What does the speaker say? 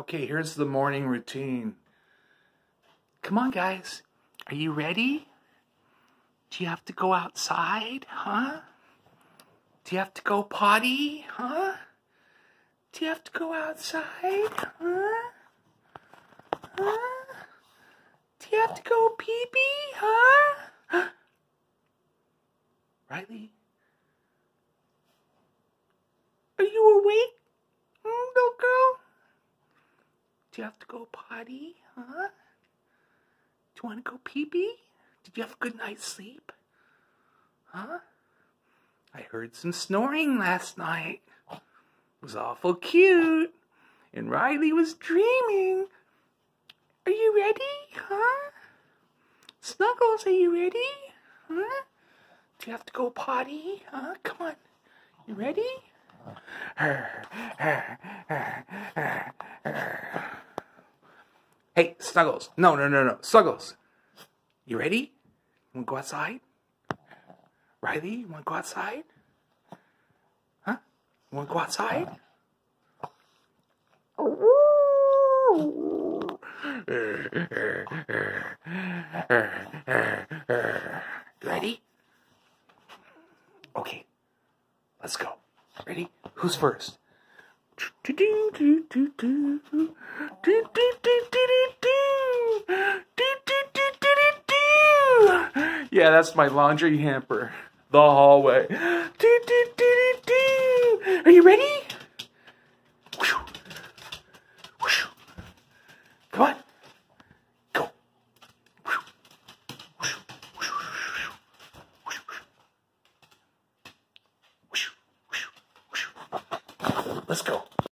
Okay, here's the morning routine. Come on, guys. Are you ready? Do you have to go outside, huh? Do you have to go potty, huh? Do you have to go outside, huh? Huh? Do you have to go pee-pee, huh? Riley? Are you awake, hmm, little girl? Do you have to go potty, huh? Do you want to go pee-pee? Did you have a good night's sleep? Huh? I heard some snoring last night. It was awful cute. And Riley was dreaming. Are you ready? Huh? Snuggles, are you ready? Huh? Do you have to go potty? Huh? Come on. You ready? Hey, Snuggles. No, no, no, no. Snuggles. You ready? You want to go outside? Riley, you want to go outside? Huh? You want to go outside? Ready? Okay, let's go. Ready? Who's first? Yeah, that's my laundry hamper. The hallway. Are you ready? Come on. Go. Let's go.